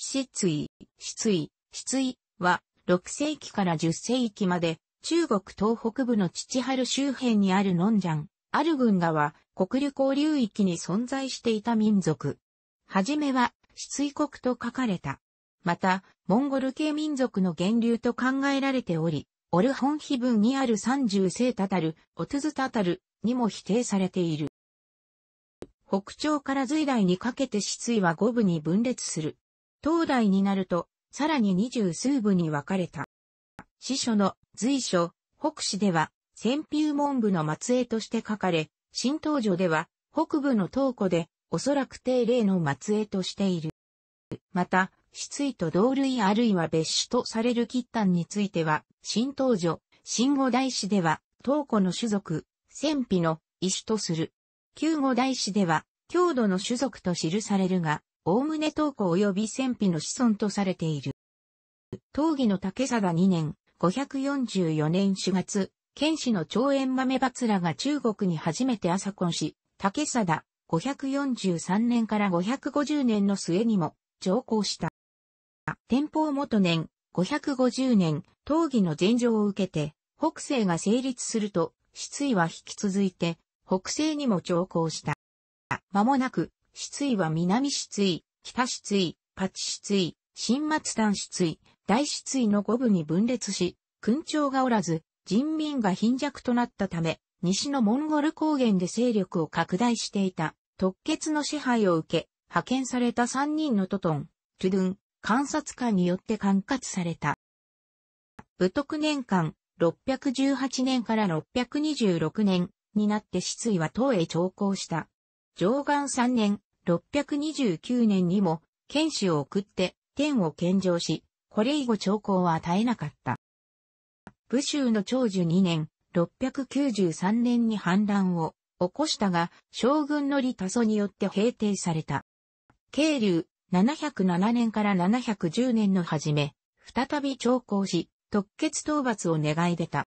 失意、失意、失意は、6世紀から10世紀まで、中国東北部の父春周辺にあるノンジャン、ある軍河は、国旅行流域に存在していた民族。はじめは、失意国と書かれた。また、モンゴル系民族の源流と考えられており、オルホン碑文にある三十世タタル、オトゥズタタルにも否定されている。北朝から隋代にかけて失意は五部に分裂する。東代になると、さらに二十数部に分かれた。司書の隋書、北史では、先 pew 門部の末裔として書かれ、新東女では、北部の東古で、おそらく定例の末裔としている。また、失意と同類あるいは別種とされる喫端については、新東女、新五大師では、東古の種族、戦費の意種とする。旧五大師では、郷土の種族と記されるが、おおむね東古及び戦費の子孫とされている。当義の竹貞2年、544年4月、剣士の長円豆桂が中国に初めて朝婚し、竹貞543年から550年の末にも上皇した。天保元年550年、当義の前場を受けて、北西が成立すると、失意は引き続いて、北西にも上皇した。間もなく、失意は南失意、北失意、パチ失意、新松丹失意、大失意の五部に分裂し、勲長がおらず、人民が貧弱となったため、西のモンゴル高原で勢力を拡大していた、特決の支配を受け、派遣された三人のトトン、トゥドゥン、観察官によって管轄された。武徳年間、618年から626年になって失意は唐へ長行した。上元3年、629年にも、剣士を送って天を献上し、これ以後長行は絶えなかった。武州の長寿2年、693年に反乱を起こしたが、将軍の利多祖によって平定された。慶流707年から710年の初め、再び長行し、特決討伐を願い出た。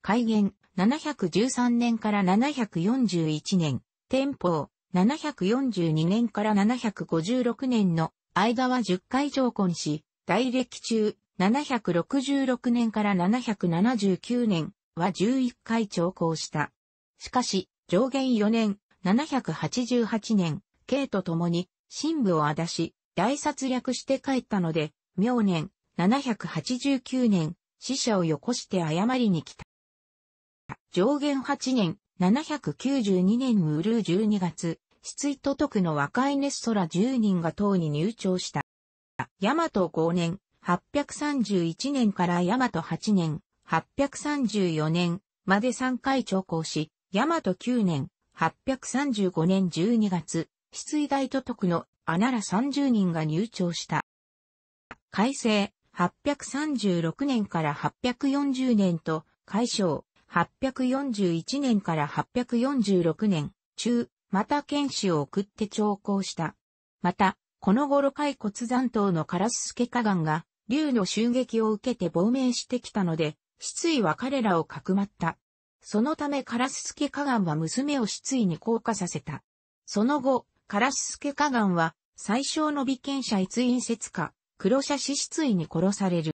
改元713年から741年、天保742年から756年の間は10回上婚し、大歴中766年から779年は11回長行した。しかし、上限4年、788年、慶と共に、神部をあだし、大殺略して帰ったので、明年、789年、死者をよこして謝りに来た。上限8年、792年ウルー12月、失意都督の若いネストラ10人が党に入庁した。大和5年、831年から大和8年、834年まで3回長行し、大和9年、835年12月、失意大都督の穴ら30人が入庁した。改正、836年から840年と、改称、841年から846年、中、また剣士を送って長行した。また、この頃海骨山島のカラススケカガンが、竜の襲撃を受けて亡命してきたので、失意は彼らをかくまった。そのためカラススケカガンは娘を失意に降下させた。その後、カラススケカガンは、最小の美見者逸陰説家、黒社死失意に殺される。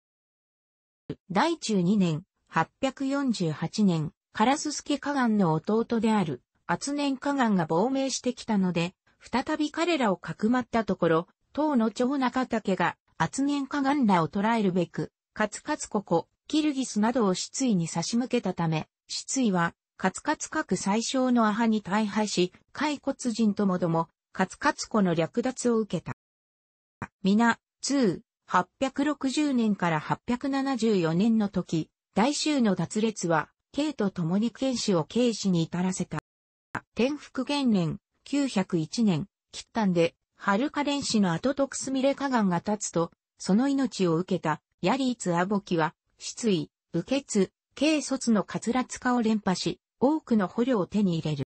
大中2年、848年、カラススケカガンの弟である、圧年カガンが亡命してきたので、再び彼らをかくまったところ、当の長中竹が圧年カガンらを捕らえるべく、カツカツココ、キルギスなどを失意に差し向けたため、失意は、カツカツ核最小のアハに大敗し、骸骨人ともども、カツカツコの略奪を受けた。皆、2、860年から874年の時、大衆の脱列は、慶と共に剣士を慶士に至らせた。天福元年、901年、吉丹ではるか電子の後徳すみれ火岩が立つと、その命を受けた、ヤリーツアボキは、失意、受け継、軽卒のカツラツカを連覇し、多くの捕虜を手に入れる。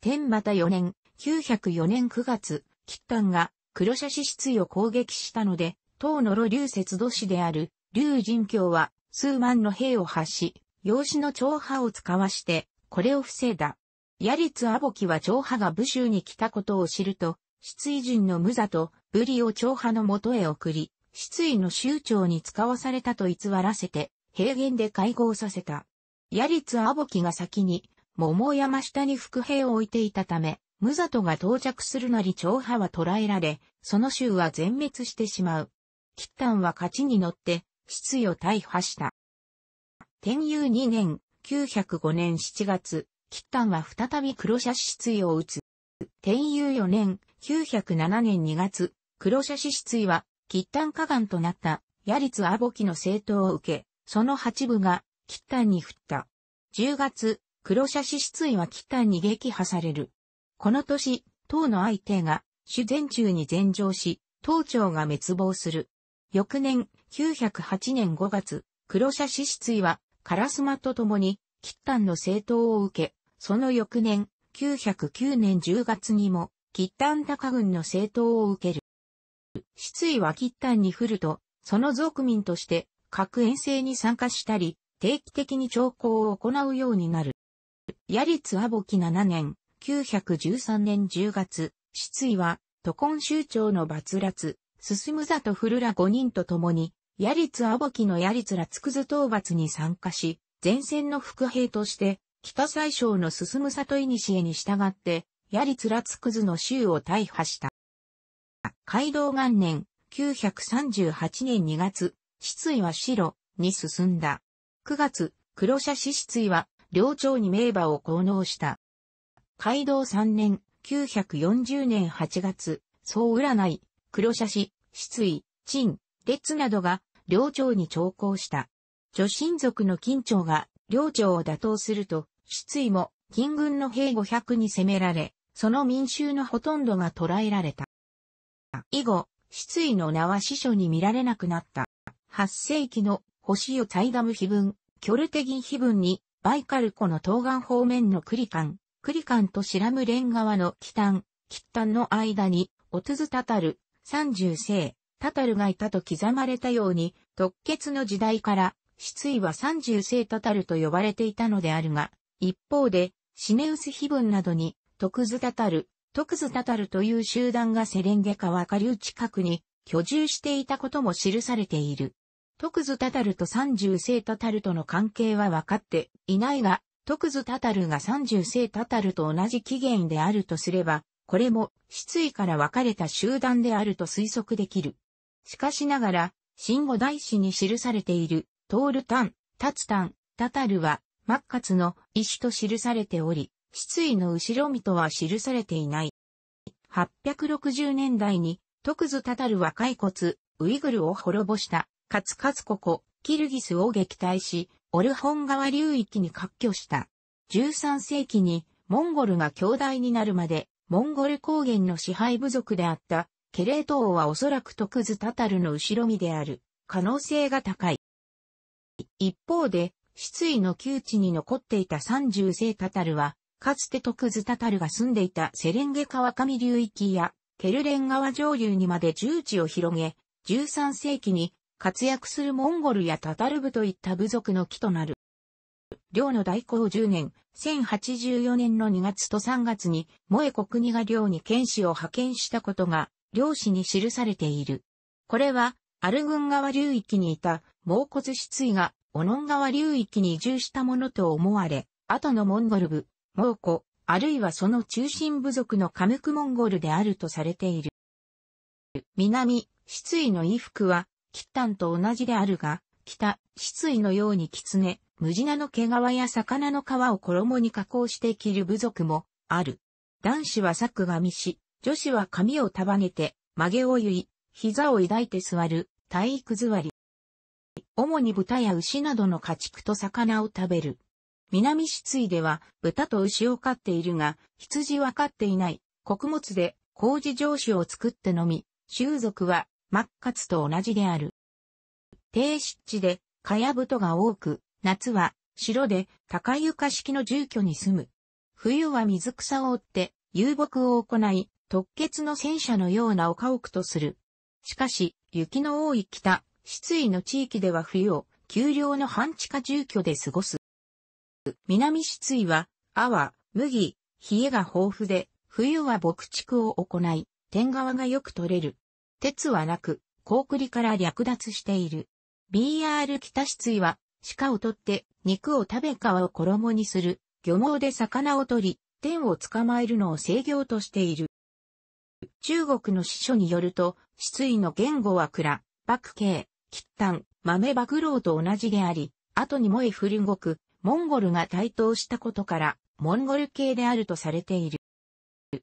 天また4年、904年9月、吉丹が黒シャシ失意を攻撃したので、唐の路流節度師である、劉神教は、数万の兵を発し、養子の長波を使わして、これを防いだ。ヤリツアボキは長波が武州に来たことを知ると、失意人の無座とブリを長派の元へ送り、失意の州長に使わされたと偽らせて、平原で会合させた。ヤリツ・アボキが先に、桃山下に伏兵を置いていたため、ムザトが到着するなり長派は捕らえられ、その州は全滅してしまう。キッタンは勝ちに乗って、失意を大破した。天佑2年、905年7月、キッタンは再び黒シャ失意を撃つ。天佑4年、907年2月、黒シャシ失意は、キッタン河岸となったヤリツ・アボキの政党を受け、その八部が、キッタンに降った。10月、黒シャシ失意はキッタンに撃破される。この年、党の相手が、主前中に前上し、党長が滅亡する。翌年、908年5月、黒シャシ失意は、カラスマと共に、キッタンの政党を受け、その翌年、909年10月にも、キッタン高軍の政党を受ける。失意はキッタンに降ると、その族民として、各遠征に参加したり、定期的に兆候を行うようになる。ヤリツアボキ7年、913年10月、失意は、都根州長の抜辣、進む座とフルら5人と共に、ヤリツアボキのヤリツらつくず討伐に参加し、前線の副兵として、北西省の進む里いにしえに従って、ヤリツラつくずの州を大破した。街道元年、938年2月、失意は白に進んだ。9月、黒社死失意は、領長に名馬を効能した。街道3年、940年8月、総占い、黒社死、失意、陳、列などが、領長に徴工した。女親族の金長が、領長を打倒すると、失意も、金軍の兵500に攻められ、その民衆のほとんどが捕らえられた。以後、失意の名は司書に見られなくなった。8世紀の星をイダム碑文、キョルテギン碑文に、バイカル湖の東岸方面のクリカン、クリカンとシラムレン川の北端、北端の間に、オトズタタル、三十世、タタルがいたと刻まれたように、特決の時代から、失意は三十世タタルと呼ばれていたのであるが、一方で、シネウス碑文などに、トクズタタル、トクズタタルという集団がセレンゲ川下流近くに居住していたことも記されている。トクズタタルと三十世タタルとの関係は分かっていないが、トクズタタルが三十世タタルと同じ起源であるとすれば、これも失意から分かれた集団であると推測できる。しかしながら、新語大師に記されている、トールタン、タツタン、タタルは、マッカツの石と記されており、失意の後ろ身とは記されていない。860年代に、トクズタタルは骸骨、ウイグルを滅ぼした、カツカツココ、キルギスを撃退し、オルホン川流域に割拠した。13世紀に、モンゴルが強大になるまで、モンゴル高原の支配部族であった、ケレート王はおそらくトクズタタルの後ろ身である、可能性が高い。一方で、失意の窮地に残っていた三十世タタルは、かつてトクズタタルが住んでいたセレンゲ川上流域やケルレン川上流にまで重地を広げ、13世紀に活躍するモンゴルやタタル部といった部族の木となる。領の代行10年、1084年の2月と3月に、萌え国が領に剣士を派遣したことが、領史に記されている。これは、アルグン川流域にいた、毛骨失意が、オノン川流域に移住したものと思われ、後のモンゴル部、蒙古、あるいはその中心部族のカムクモンゴルであるとされている。南、失意の衣服は、キッタンと同じであるが、北、失意のように狐、無地なの毛皮や魚の皮を衣に加工して着る部族もある。男子は作が見し、女子は髪を束ねて、曲げを結い、膝を抱いて座る、体育座り。主に豚や牛などの家畜と魚を食べる。南失意では豚と牛を飼っているが、羊は飼っていない。穀物で麹上酒を作って飲み、習俗はマッカツと同じである。低湿地で蚊や太が多く、夏は白で高床式の住居に住む。冬は水草を追って遊牧を行い、特血の戦車のような丘奥とする。しかし、雪の多い北、失意の地域では冬を丘陵の半地下住居で過ごす。南失意は、泡、麦、冷えが豊富で、冬は牧畜を行い、天側がよく取れる。鉄はなく、高栗から略奪している。BR 北失意は、鹿を取って肉を食べ皮を衣にする、漁網で魚を取り、天を捕まえるのを制御としている。中国の司書によると、失意の言語は蔵、幕系、吉丹、豆爆老と同じであり、後に燃え古国、モンゴルが台頭したことから、モンゴル系であるとされている。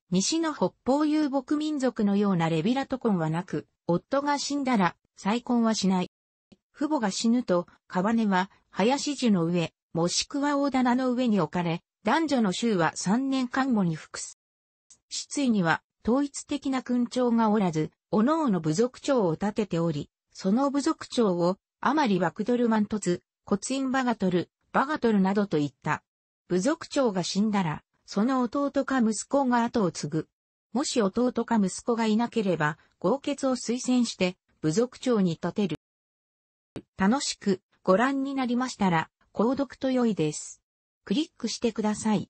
西の北方遊牧民族のようなレビラト婚はなく、夫が死んだら再婚はしない。父母が死ぬと、カバネは林樹の上、もしくは大棚の上に置かれ、男女の衆は3年間後に服す。失意には統一的な勲長がおらず、各々部族長を立てており、その部族長を、アマリ・バクドルマントツ、コツイン・バガトル、バガトルなどと言った。部族長が死んだら、その弟か息子が後を継ぐ。もし弟か息子がいなければ、合血を推薦して、部族長に立てる。楽しくご覧になりましたら、購読と良いです。クリックしてください。